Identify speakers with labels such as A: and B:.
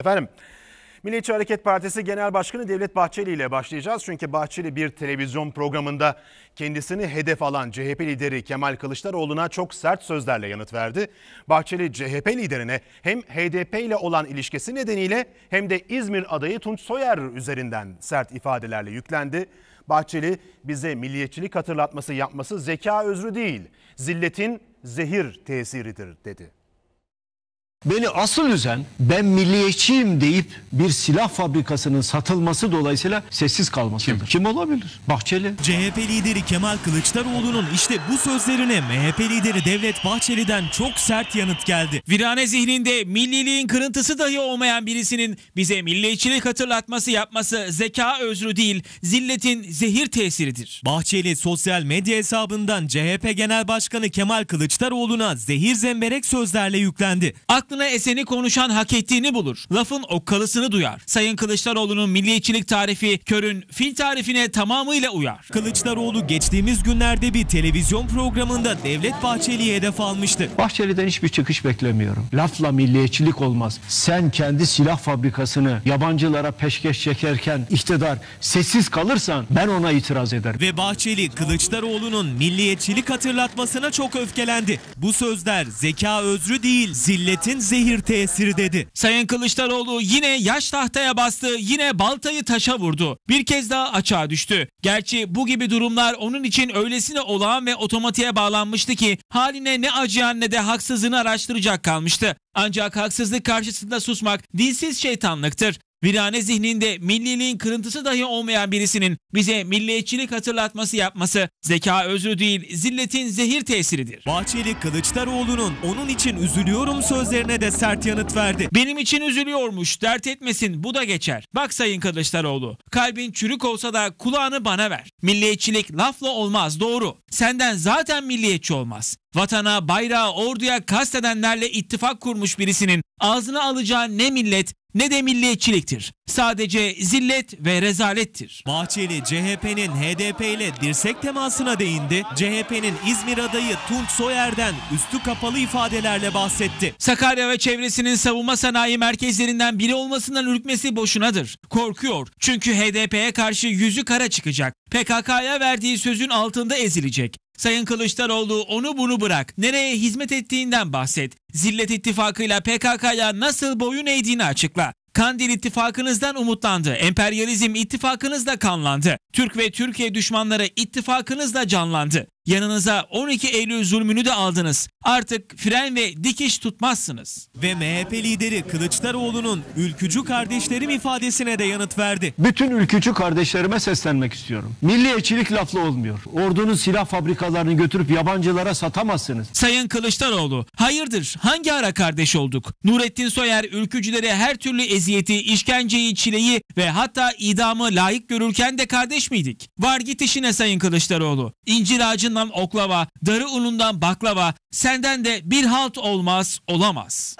A: Efendim, Milliyetçi Hareket Partisi Genel Başkanı Devlet Bahçeli ile başlayacağız. Çünkü Bahçeli bir televizyon programında kendisini hedef alan CHP lideri Kemal Kılıçdaroğlu'na çok sert sözlerle yanıt verdi. Bahçeli CHP liderine hem HDP ile olan ilişkisi nedeniyle hem de İzmir adayı Tunç Soyer üzerinden sert ifadelerle yüklendi. Bahçeli bize milliyetçilik hatırlatması yapması zeka özrü değil, zilletin zehir tesiridir dedi.
B: Beni asıl üzen ben milliyetçiyim deyip bir silah fabrikasının satılması dolayısıyla sessiz kalmasıdır. Kim, Kim olabilir? Bahçeli.
C: CHP lideri Kemal Kılıçdaroğlu'nun işte bu sözlerine MHP lideri Devlet Bahçeli'den çok sert yanıt geldi.
D: Virane zihninde milliliğin kırıntısı dahi olmayan birisinin bize milliyetçilik hatırlatması yapması zeka özrü değil, zilletin zehir tesiridir.
C: Bahçeli sosyal medya hesabından CHP Genel Başkanı Kemal Kılıçdaroğlu'na zehir zemberek sözlerle yüklendi.
D: Aklı aklına eseni konuşan hak ettiğini bulur. Lafın okkalısını duyar. Sayın Kılıçdaroğlu'nun milliyetçilik tarifi körün fil tarifine tamamıyla uyar.
C: Kılıçdaroğlu geçtiğimiz günlerde bir televizyon programında Devlet Bahçeli'yi hedef almıştı.
B: Bahçeli'den hiçbir çıkış beklemiyorum. Lafla milliyetçilik olmaz. Sen kendi silah fabrikasını yabancılara peşkeş çekerken iktidar sessiz kalırsan ben ona itiraz ederim.
C: Ve Bahçeli Kılıçdaroğlu'nun milliyetçilik hatırlatmasına çok öfkelendi. Bu sözler zeka özrü değil zilletin zehir tesiri dedi.
D: Sayın Kılıçdaroğlu yine yaş tahtaya bastı, yine baltayı taşa vurdu. Bir kez daha açığa düştü. Gerçi bu gibi durumlar onun için öylesine olağan ve otomatiğe bağlanmıştı ki haline ne acıyan ne de haksızlığını araştıracak kalmıştı. Ancak haksızlık karşısında susmak dilsiz şeytanlıktır. Virane zihninde milliliğin kırıntısı dahi olmayan birisinin bize milliyetçilik hatırlatması yapması zeka özrü değil zilletin zehir tesiridir.
C: Bahçeli Kılıçdaroğlu'nun onun için üzülüyorum sözlerine de sert yanıt verdi.
D: Benim için üzülüyormuş dert etmesin bu da geçer. Bak Sayın Kılıçdaroğlu kalbin çürük olsa da kulağını bana ver. Milliyetçilik lafla olmaz doğru. Senden zaten milliyetçi olmaz. Vatana, bayrağı, orduya kastedenlerle ittifak kurmuş birisinin ağzına alacağı ne millet ne de milliyetçiliktir. Sadece zillet ve rezalettir.
C: Bahçeli CHP'nin HDP ile dirsek temasına değindi. CHP'nin İzmir adayı Tunç Soyer'den üstü kapalı ifadelerle bahsetti.
D: Sakarya ve çevresinin savunma sanayi merkezlerinden biri olmasından ürkmesi boşunadır. Korkuyor çünkü HDP'ye karşı yüzü kara çıkacak. PKK'ya verdiği sözün altında ezilecek. Sayın Kılıçdaroğlu onu bunu bırak. Nereye hizmet ettiğinden bahset. Zillet ittifakıyla PKK'ya nasıl boyun eğdiğini açıkla. Kandil ittifakınızdan umutlandı. Emperyalizm ittifakınızda kanlandı. Türk ve Türkiye düşmanları ittifakınızda canlandı. Yanınıza 12 Eylül zulmünü de aldınız. Artık fren ve dikiş tutmazsınız.
C: Ve MHP lideri Kılıçdaroğlu'nun ülkücü kardeşlerim ifadesine de yanıt verdi.
B: Bütün ülkücü kardeşlerime seslenmek istiyorum. Milliyetçilik laflı olmuyor. Ordunun silah fabrikalarını götürüp yabancılara satamazsınız.
D: Sayın Kılıçdaroğlu, hayırdır hangi ara kardeş olduk? Nurettin Soyer ülkücülere her türlü eziyeti, işkenceyi, çileyi ve hatta idamı layık görürken de kardeş miydik? Var git işine Sayın Kılıçdaroğlu. İncir ağacından oklava, darı unundan baklava, senden de bir halt olmaz olamaz.